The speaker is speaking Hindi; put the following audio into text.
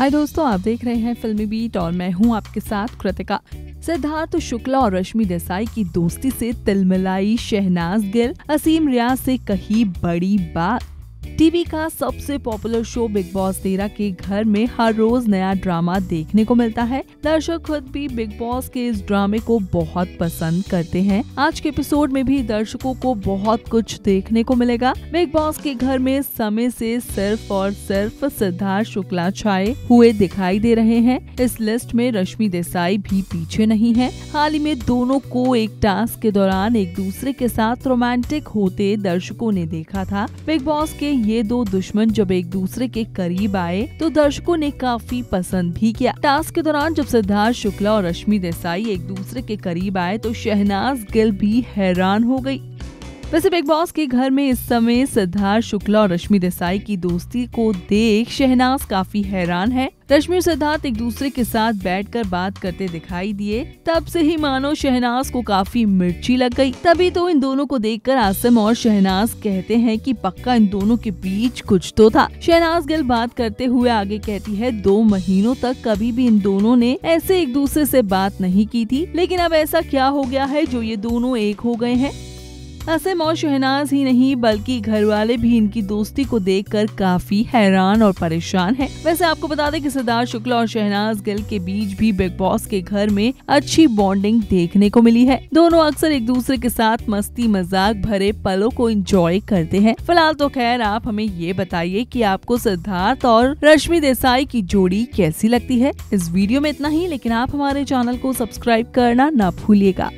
हाय दोस्तों, आप देख रहे हैं फिल्मी बीट और मैं हूँ आपके साथ कृतिका। सिद्धार्थ शुक्ला और रश्मि देसाई की दोस्ती से तिलमिलाई शहनाज गिल, असीम रियाज से कही बड़ी बात। टीवी का सबसे पॉपुलर शो बिग बॉस तेरह के घर में हर रोज नया ड्रामा देखने को मिलता है। दर्शक खुद भी बिग बॉस के इस ड्रामे को बहुत पसंद करते हैं। आज के एपिसोड में भी दर्शकों को बहुत कुछ देखने को मिलेगा। बिग बॉस के घर में समय से सिर्फ़ और सिर्फ़ सिद्धार्थ शुक्ला छाए हुए दिखाई दे रहे हैं। इस लिस्ट में रश्मि देसाई भी पीछे नहीं है। हाल ही में दोनों को एक टास्क के दौरान एक दूसरे के साथ रोमांटिक होते दर्शकों ने देखा था। बिग बॉस के ये दो दुश्मन जब एक दूसरे के करीब आए तो दर्शकों ने काफ़ी पसंद भी किया। टास्क के दौरान जब सिद्धार्थ शुक्ला और रश्मि देसाई एक दूसरे के करीब आए तो शहनाज गिल भी हैरान हो गई। वैसे बिग बॉस के घर में इस समय सिद्धार्थ शुक्ला और रश्मि देसाई की दोस्ती को देख शहनाज काफ़ी हैरान है। रश्मि और सिद्धार्थ एक दूसरे के साथ बैठकर बात करते दिखाई दिए। तब से ही मानो शहनाज को काफ़ी मिर्ची लग गई। तभी तो इन दोनों को देखकर आसिम और शहनाज कहते हैं कि पक्का इन दोनों के बीच कुछ तो था। शहनाज गिल बात करते हुए आगे कहती है, दो महीनों तक कभी भी इन दोनों ने ऐसे एक दूसरे से बात नहीं की थी। लेकिन अब ऐसा क्या हो गया है जो ये दोनों एक हो गए हैं? असम और शहनाज ही नहीं, बल्कि घर वाले भी इनकी दोस्ती को देखकर काफ़ी हैरान और परेशान हैं। वैसे आपको बता दें कि सिद्धार्थ शुक्ला और शहनाज गिल के बीच भी बिग बॉस के घर में अच्छी बॉन्डिंग देखने को मिली है। दोनों अक्सर एक दूसरे के साथ मस्ती मज़ाक भरे पलों को एंजॉय करते हैं। फ़िलहाल तो खैर आप हमें ये बताइए की आपको सिद्धार्थ और रश्मि देसाई की जोड़ी कैसी लगती है। इस वीडियो में इतना ही, लेकिन आप हमारे चैनल को सब्सक्राइब करना न भूलिएगा।